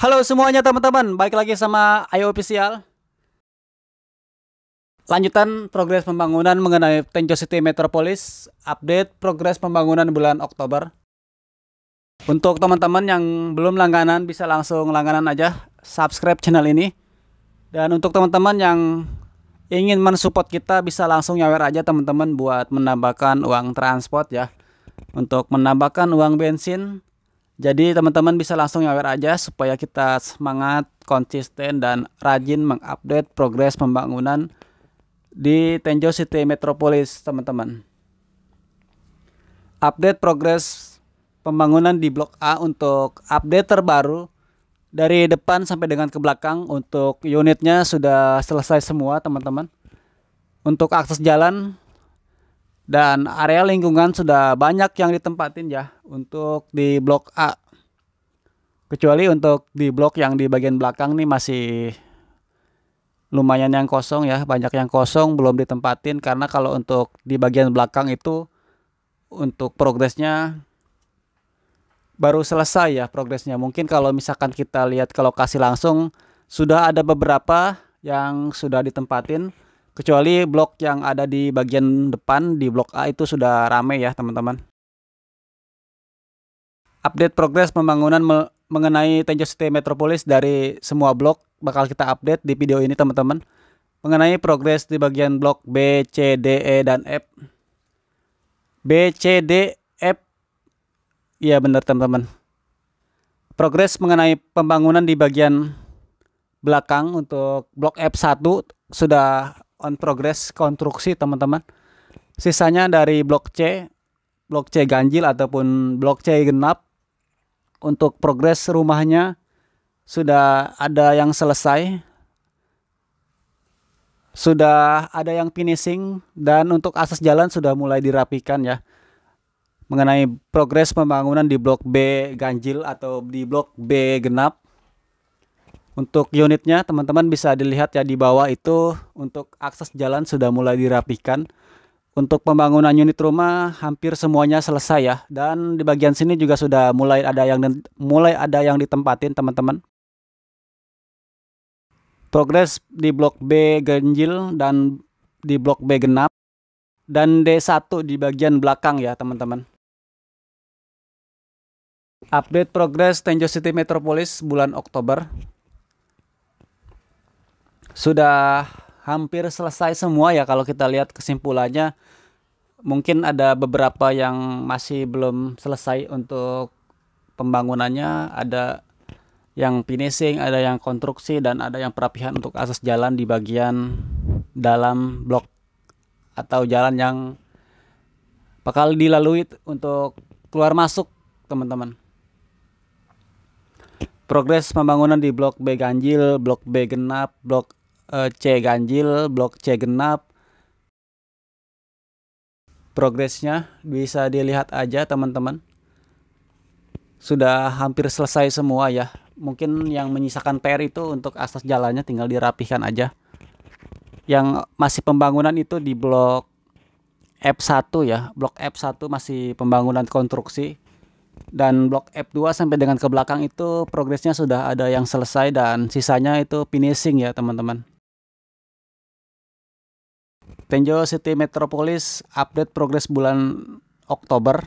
Halo semuanya teman-teman, baik lagi sama Ayo Official. Lanjutan progres pembangunan mengenai Tenjo City Metropolis, update progres pembangunan bulan Oktober. Untuk teman-teman yang belum langganan bisa langsung langganan aja, subscribe channel ini. Dan untuk teman-teman yang ingin mensupport kita bisa langsung nyawer aja teman-teman buat menambahkan uang transport ya. Untuk menambahkan uang bensin jadi teman-teman bisa langsung nyawer aja supaya kita semangat, konsisten dan rajin mengupdate progres pembangunan di Tenjo City Metropolis teman-teman. Update progres pembangunan di Blok A untuk update terbaru dari depan sampai dengan ke belakang untuk unitnya sudah selesai semua teman-teman. Untuk akses jalan dan area lingkungan sudah banyak yang ditempatin ya untuk di blok A. Kecuali untuk di blok yang di bagian belakang nih masih lumayan yang kosong ya banyak yang kosong belum ditempatin. Karena kalau untuk di bagian belakang itu untuk progresnya baru selesai ya progresnya. Mungkin kalau misalkan kita lihat ke lokasi langsung sudah ada beberapa yang sudah ditempatin kecuali blok yang ada di bagian depan di blok A itu sudah ramai ya teman-teman. Update progres pembangunan me mengenai Tenjo City Metropolis dari semua blok bakal kita update di video ini teman-teman. Mengenai progres di bagian blok B, C, D, E, dan F. B, C, D, F. Iya benar teman-teman. Progres mengenai pembangunan di bagian belakang untuk blok F1 sudah on progress konstruksi teman-teman. Sisanya dari blok C, blok C ganjil ataupun blok C genap untuk progres rumahnya sudah ada yang selesai. Sudah ada yang finishing dan untuk akses jalan sudah mulai dirapikan ya. Mengenai progres pembangunan di blok B ganjil atau di blok B genap untuk unitnya teman-teman bisa dilihat ya di bawah itu untuk akses jalan sudah mulai dirapikan. Untuk pembangunan unit rumah hampir semuanya selesai ya dan di bagian sini juga sudah mulai ada yang mulai ada yang ditempatin teman-teman. Progres di blok B ganjil dan di blok B genap dan D1 di bagian belakang ya teman-teman. Update progres Tenjo City Metropolis bulan Oktober sudah hampir selesai semua ya kalau kita lihat kesimpulannya. Mungkin ada beberapa yang masih belum selesai untuk pembangunannya. Ada yang finishing ada yang konstruksi dan ada yang perapihan untuk akses jalan di bagian dalam blok atau jalan yang bakal dilalui untuk keluar masuk teman-teman. Progres pembangunan di blok B ganjil blok B genap blok C ganjil, blok C genap. Progresnya bisa dilihat aja teman-teman. Sudah hampir selesai semua ya. Mungkin yang menyisakan PR itu untuk asas jalannya tinggal dirapihkan aja. Yang masih pembangunan itu di blok F1 ya. Blok F1 masih pembangunan konstruksi dan blok F2 sampai dengan ke belakang itu progresnya sudah ada yang selesai dan sisanya itu finishing ya teman-teman. Tenjo City Metropolis update progres bulan Oktober.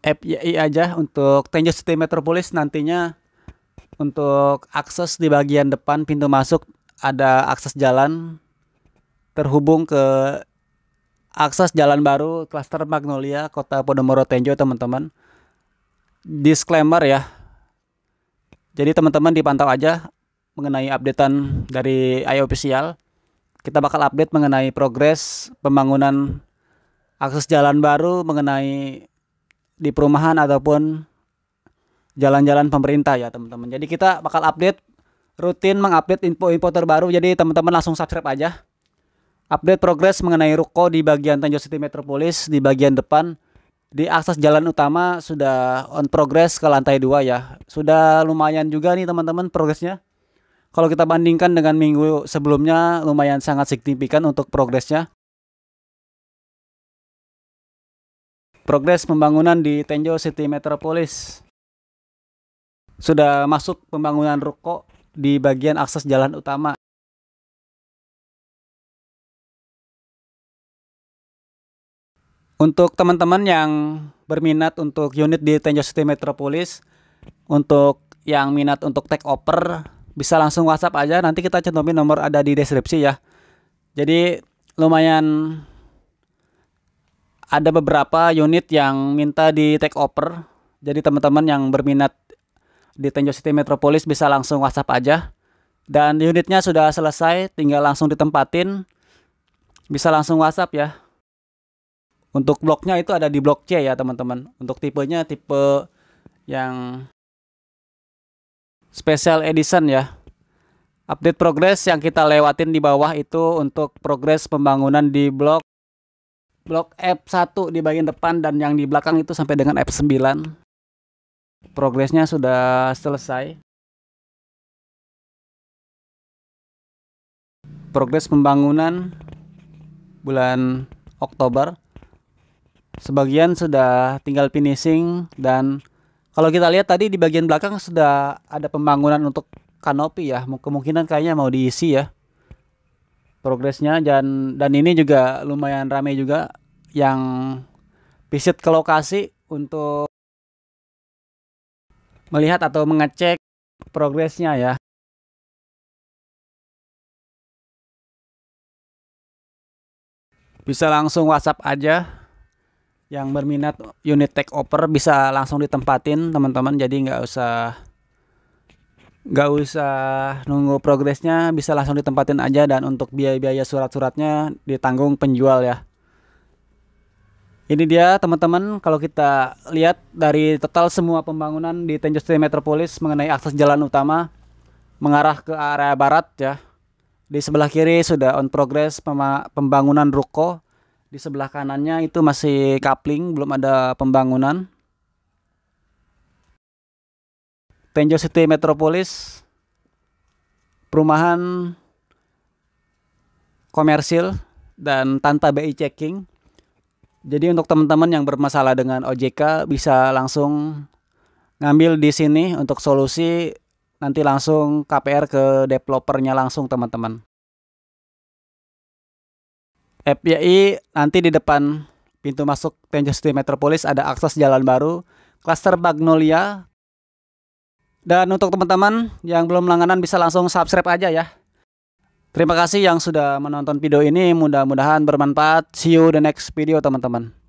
FYI aja untuk Tenjo City Metropolis nantinya untuk akses di bagian depan pintu masuk ada akses jalan terhubung ke akses jalan baru klaster Magnolia Kota Podomoro Tenjo teman-teman. Disclaimer ya. Jadi teman-teman dipantau aja mengenai updatean dari IO Official. Kita bakal update mengenai progres pembangunan akses jalan baru mengenai di perumahan ataupun jalan-jalan pemerintah ya teman-teman. Jadi kita bakal update rutin mengupdate info-info terbaru. Jadi teman-teman langsung subscribe aja. Update progres mengenai ruko di bagian Tanjung City Metropolis di bagian depan di akses jalan utama sudah on progress ke lantai dua ya. Sudah lumayan juga nih teman-teman progresnya kalau kita bandingkan dengan minggu sebelumnya lumayan sangat signifikan untuk progresnya. Progres pembangunan di Tenjo City Metropolis. Sudah masuk pembangunan ruko di bagian akses jalan utama. Untuk teman-teman yang berminat untuk unit di Tenjo City Metropolis, untuk yang minat untuk take over bisa langsung WhatsApp aja nanti kita cantumin nomor ada di deskripsi ya. Jadi lumayan ada beberapa unit yang minta di take over. Jadi teman-teman yang berminat di Tenjo City Metropolis bisa langsung WhatsApp aja. Dan unitnya sudah selesai, tinggal langsung ditempatin. Bisa langsung WhatsApp ya. Untuk bloknya itu ada di blok C ya teman-teman. Untuk tipenya tipe yang special edition ya. Update progress yang kita lewatin di bawah itu untuk progres pembangunan di blok blok F1 di bagian depan dan yang di belakang itu sampai dengan F9. Progresnya sudah selesai. Progres pembangunan bulan Oktober. Sebagian sudah tinggal finishing dan kalau kita lihat tadi di bagian belakang sudah ada pembangunan untuk kanopi ya. Kemungkinan kayaknya mau diisi ya progresnya dan dan ini juga lumayan ramai juga yang visit ke lokasi untuk melihat atau mengecek progresnya ya. Bisa langsung WhatsApp aja yang berminat unit take over bisa langsung ditempatin teman-teman jadi nggak usah nggak usah nunggu progresnya bisa langsung ditempatin aja dan untuk biaya-biaya surat-suratnya ditanggung penjual ya ini dia teman-teman kalau kita lihat dari total semua pembangunan di Tenjo City Metropolis mengenai akses jalan utama mengarah ke area barat ya. Di sebelah kiri sudah on progress pembangunan ruko. Di sebelah kanannya itu masih kapling, belum ada pembangunan. Tenjo City Metropolis perumahan komersil dan tanpa BI checking jadi untuk teman-teman yang bermasalah dengan OJK bisa langsung ngambil di sini untuk solusi nanti langsung KPR ke developernya langsung teman-teman. FYI nanti di depan pintu masuk Tenjo City Metropolis ada akses jalan baru Cluster Magnolia. Dan untuk teman-teman yang belum langganan bisa langsung subscribe aja ya. Terima kasih yang sudah menonton video ini. Mudah-mudahan bermanfaat. See you the next video teman-teman.